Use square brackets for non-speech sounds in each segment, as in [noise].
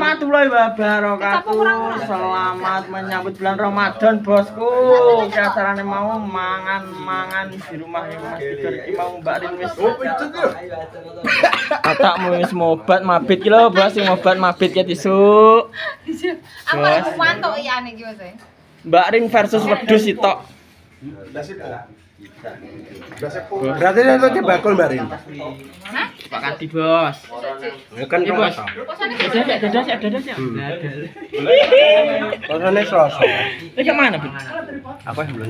Warahmatullahi wabarakatuh. Selamat menyambut bulan Ramadan, bosku. Kasarane mau mangan-mangan di rumah yang Mas Tidur iki mau Mbak Rin wis. Atakmu wis mobat mabit ki lho, Bos, sing mobat mabit ya tisu. Aku aku mantuk iya nih gitu sih. Mbak Rin versus wedhus itu. Berarti itu jebakul Mbak Rin. Hah? Pak Kadi, Bos. Ya kan Iya, Bos. Kosannya Dadah, dadah, dadah, dadah. Rasane Selasa. Ini ke mana, Bu? Aku yang belum.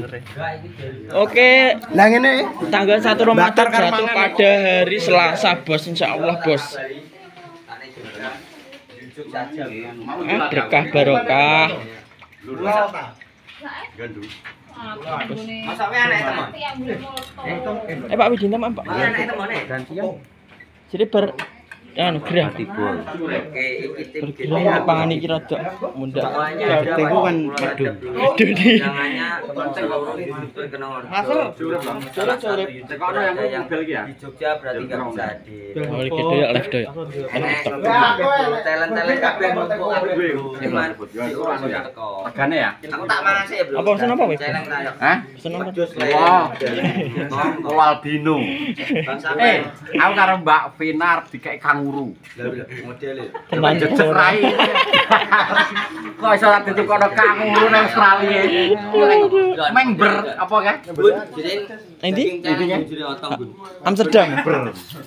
Oke, Lah ngene tanggal 1 Ramadan jatuh pada hari Selasa, Bos. Insya Allah, Bos. Eh, berkah barokah. Masa anak teman? Eh, Pak Widinta, Pak. Pak. Jadi ber anu gerah. Bergerah pangan iki rada mundak. Tengku kan medun. Aduh nih. Masuk. Sore sore. Tekono yang mobil iki ya. Di Jogja berarti nggak bisa hadir. Oh, iki doyak live doyak. Enek talent-talent kabeh numpuk Cuman diurus ya teko. Regane ya? Aku tak mangan sih, Bro. Apa pesan apa, tayo. Hah? Pesan apa? Wah. Oh, albino. Eh, aku karo Mbak Vinar dikek kanguru. Model Tenan Jejet rai. Kok iso ati tukono kanguru nang Australia. Member apa kan? Jadi Endi? Amsterdam.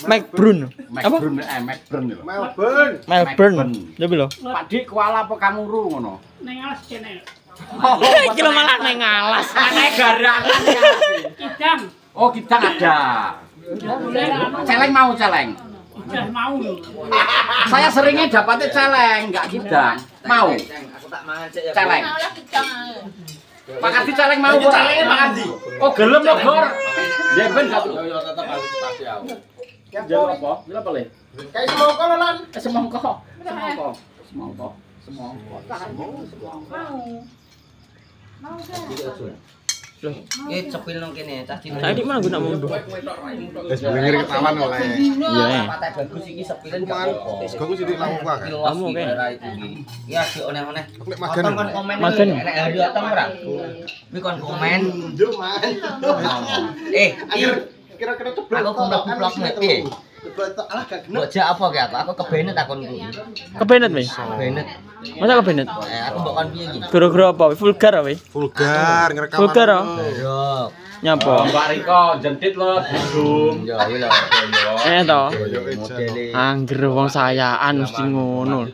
McBrun. Apa? Eh lho. Melbourne. Melbourne. Coba lho. Pak Dik koala apa kanguru ngono? Neng alas kene. [laughs] Iki lho malah nang alas. [laughs] Aneh garangan ya. Kidang. Oh, kita ada. Celeng mau celeng. Udah mau lho. Saya seringnya dapatnya celeng, enggak gidang. Mau. Aku tak mangan sih ya. Celeng. Olah kidang. Pak Adi celeng mau ora? Celenge Pak Adi. Oh, gelem lo, Gor. Ya ben gak perlu. Jalur apa? Jalur apa, Le? Kayak semongko lho lan. Eh, semongko. Semongko. Semongko. Semongko. Mau. Mau kan? Eh, cepil nang kene, cah cilik. Saya di mana guna mau? Wis ngiri ketahuan oleh. Iya. Patek bagus iki sepilen apa-apa. Sego ku sithik lawu kan. Kamu, Ken. Ya, di oneh-oneh. Aku nek magan. Otong kan komen Magan. iki, enek hari otong ora? Kuwi kon komen. Eh, Kira-kira ceblok. Aku kumplok-kumplok nek piye? Ceblok alah gak genep. Mbok jak apa ki aku? Aku kebenet takon kuwi. Kebenet, Wei. Kebenet. Masa kebenet? Eh, aku mbok kon piye iki? Goro-goro apa? Vulgar apa? Vulgar ngerekam. Vulgar. Yo. Nyapa? Mbak Riko jentit lo zoom. Yo, iki lho. Eh to. Angger wong sayaan mesti ngono.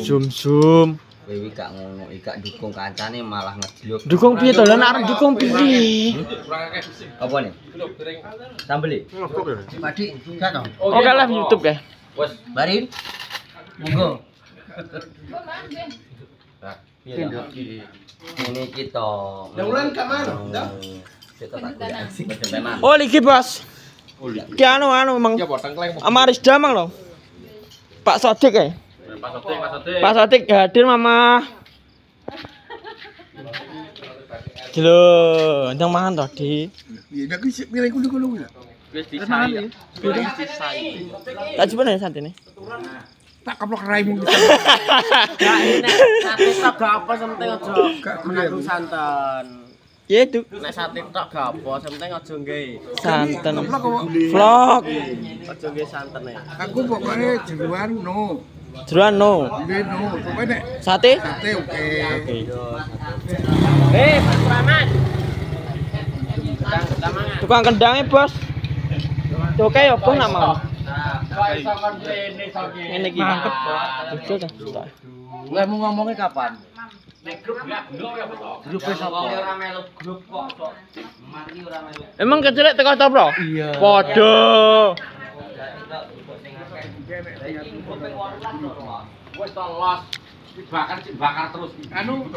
Zoom zoom. Kowe gak ngono, iki gak dukung kancane malah ngejluk. Dukung piye to? Lah nek arep dukung piye? Apa nih? Sambel iki. Padi, gak to? Oke live YouTube ya. Wes, Barin. Monggo. Ini kita. Yang ulan gak man. Dah. Kita tak kuliah. Oh, lagi bos. Ki anu anu ya kleng. Amaris damang loh. Pak Sodik ya. Pas otek, pas otek. Pak Sodik hadir mama. Gilo, ndang mangan to, Di. Iya, aku sik pilih kudu-kudu. Wis disai. Wis disai. Tak nih santene. Tak keplok raimu. [laughs] Sate tok gak apa penting aja menanggung santan. Ya itu Nek sate tok gak apa penting aja nggae. santen. Vlog. Aja nggae santen ya. Aku pokoknya jeruan no. Jeruan no. Ini Sate? sate oke. Oke. Eh, Pasuruan. Kita mangan. Tukang kendangnya, Bos. Oke, ya, Bos nak mau. Saiki. Ngene iki. Mantep. Betul ta? Lah mau ngomongnya kapan? Nek grup. Grup sapa? Ora melu grup kok. Emang kecelek teko to, Bro? Iya. Padha. Wes to los. Dibakar, dibakar terus. Anu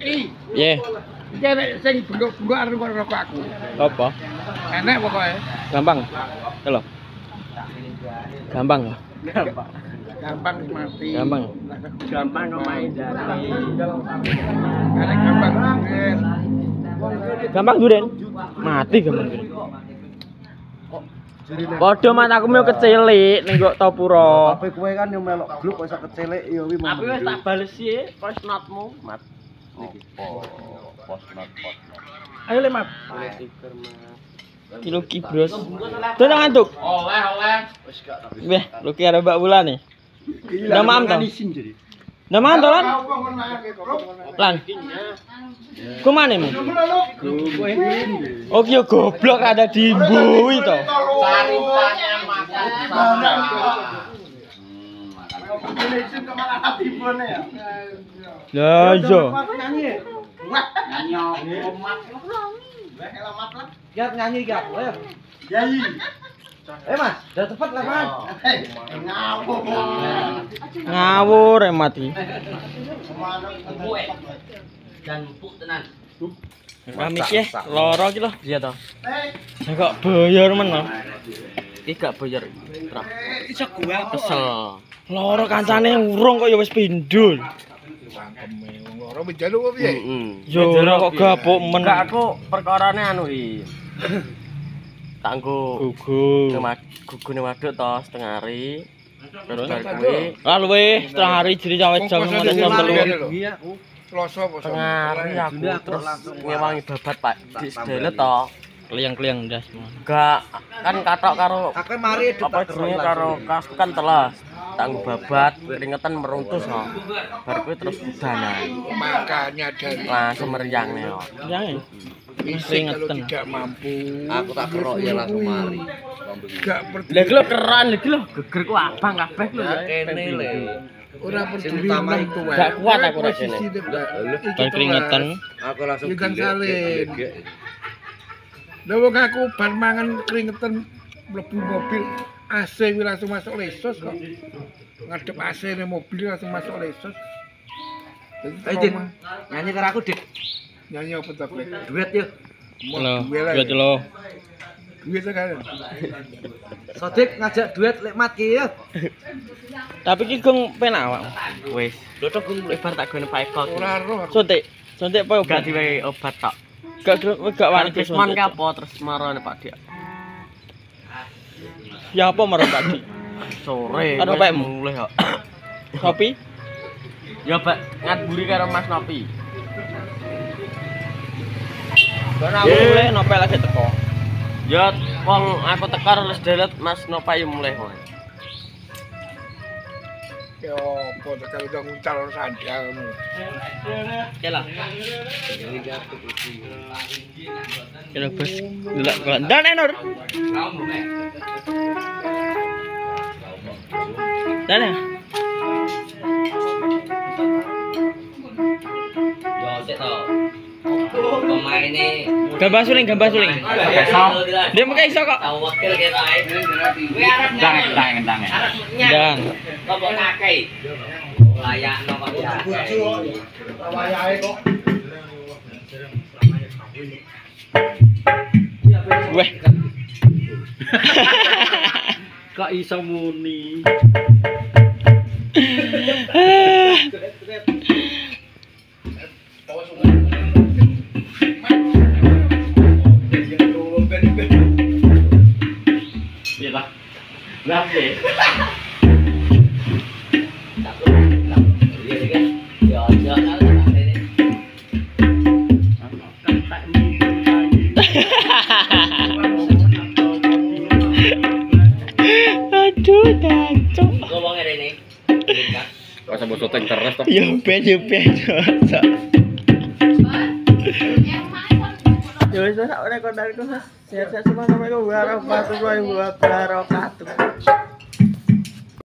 i Ye, kene sing bendok-bendok arep rokok aku. apa? Enek pokoknya. Gampang. Halo. Gampang loh. Gampang mati. Gampang. Gampang kok main dari. Enek gampang. Yes. Gampang duren. Mati gampang duren. Padha mat aku mau kecilik ning kok Tapura. Tapi kowe kan yang melok grup kok iso kecilik ya wi Tapi wis tak bales sih note-mu, Mat. Oh, pos not pos not. Ayo le, Mat. Kilo kibros. Tuh ngantuk. Oleh, oleh. Weh, lu kira Mbak Wulan nih. Udah maam toh? Udah maam toh, Lan? Lan. Ku mana mu? Oh, kyo goblok ada di bui toh. Caritanya makan. Lah iya. Nyanyi omat. Giat nyanyi giat. Ayo. Nyanyi. Eh Mas, udah cepet lah Mas. Ngawur eh mati. Dan empuk tenan. Kami ki loro ki lho. Iya toh. Lah kok bayar men lho. Iki gak bayar. Iso gua kesel. Loro kancane urung kok ya wis pindul. Loro menjaluk apa piye? Yo kok gapuk men. Enggak aku perkarane anu i. Tak nggo gugu. gugune waduk to setengah hari. Terus bar kuwi Lah luwe setengah hari jadi cawe jam ngono posisi jam telu. Selasa apa setengah hari aku terus ngewangi babat Pak di sedelet to. Kliang-kliang ndas semua. Enggak kan katok karo Aku mari apa jenenge karo kas kan telas. Tak nggo babat keringetan meruntus kok. Bar kuwi terus udanan. Makanya dari Langsung meriang. Yang fisik kalau keringetan. tidak mampu. Aku tak kerok ya langsung mari. Gak peduli. Iki lho keran iki lho geger ku abang kabeh lho. Kene le. Ora peduli. Gak kuat aku rasane. Keringetan. Aku langsung kan gilek. Lah wong aku bar mangan keringetan mlebu mobil AC langsung masuk lesos kok. Ngadep AC nih mobil langsung masuk lesos. Jadi trauma. Nyanyi karo aku, Dik. Nyanyi apa tak kowe? Duet yuk. Ae. buat lo. Duit kan. Sodik ngajak duet lek mat ki ya. Tapi ki gong penak awak. Wis. Lho tok kuwi bar tak gone. Ora roh aku. Suntik. Suntik apa Gak obat? diwehi obat tok. Gak gak wani ki apa terus marane Pak Dik. Ya apa marang tadi? Sore. Wis pakmu? mulih kok. Kopi? Ya Pak ngadburi karo Mas Nopi. Kan aku mulai nopel lagi teko. Ya wong aku tekar wis delet Mas Nopi mulih Ya apa tak kalau udah nguncal sandal ngono. Oke lah. Kira bos. Delok gelandan eh Nur. Dan ya. Yo sik to. Gambar suling, gambar suling. Dia muka iso kok. tau wakil kita ae. Kowe arep Kentang, kentang, kentang. Dan. apa kakek? Layakno kok ya. Weh. Kok iso muni? Lah sih. Iya kan? Yo yo kali ini. Aduh, dancuk. Ngomongnya ini. Kok sebut syuting terus toh? Ya ben ya ben. Ya wis ora ora kondang Sehat-sehat semua sampai warahmatullahi wabarakatuh.